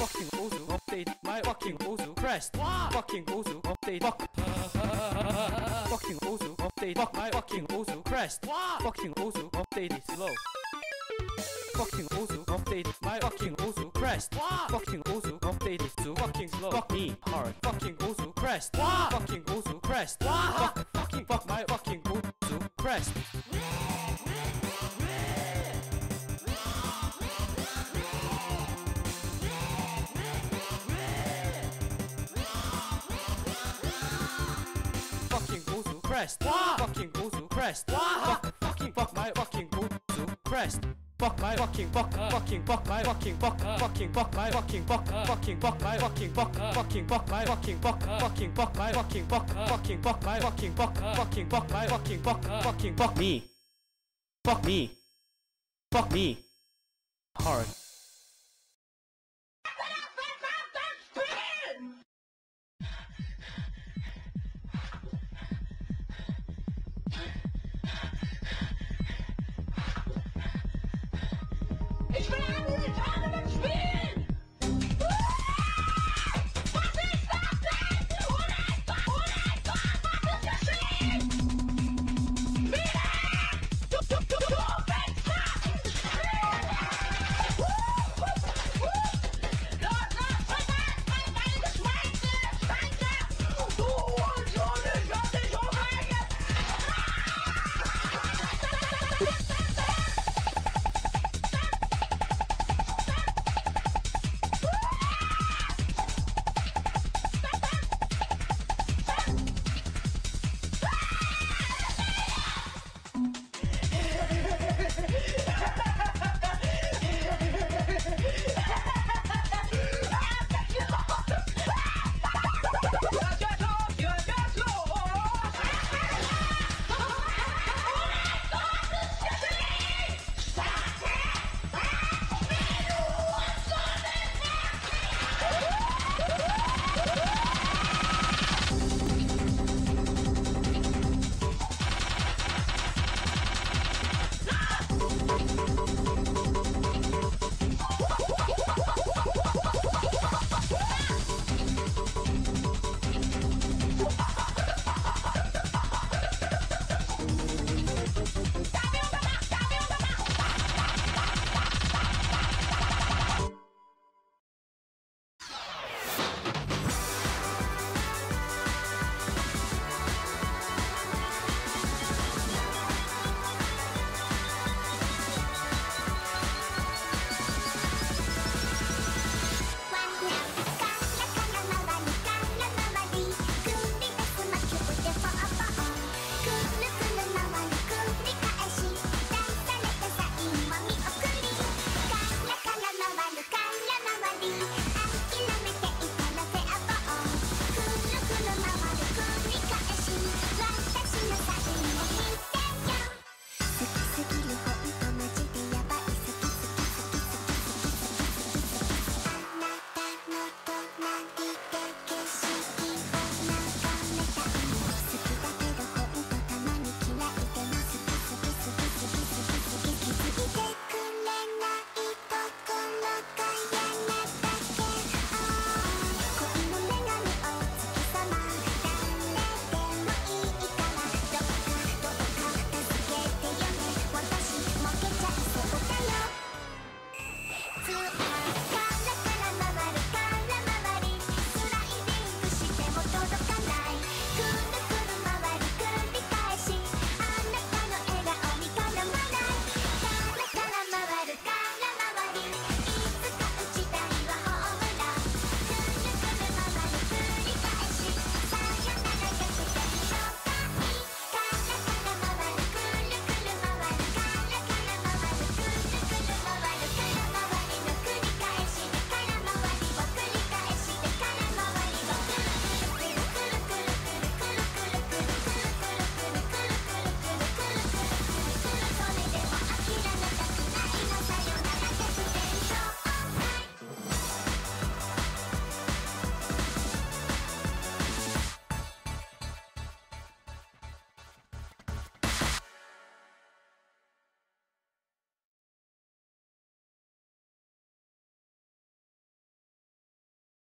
fucking osu update my fucking osu crest fucking osu update fuck fucking osu update fuck my fucking osu crest fucking osu update is slow fucking osu update my fucking osu crest fucking osu update is too fucking slow fuck me hard fucking osu crest fucking osu crest fuck fucking fuck my fucking osu crest fucking osu crest. Fucking osu crest. Fuck, fucking fuck my fucking osu crest. Fuck my fucking fuck uh. fucking fuck my fucking fuck uh. fucking fuck my fucking fuck uh. fucking fuck my fucking fuck fucking fuck my fucking fuck fucking fuck my fucking fuck fucking fuck my fucking fuck fucking fuck my fucking fuck fucking fuck me. Fuck me. Fuck me. Hard. Ich will alle mit Armen spielen! Let's go.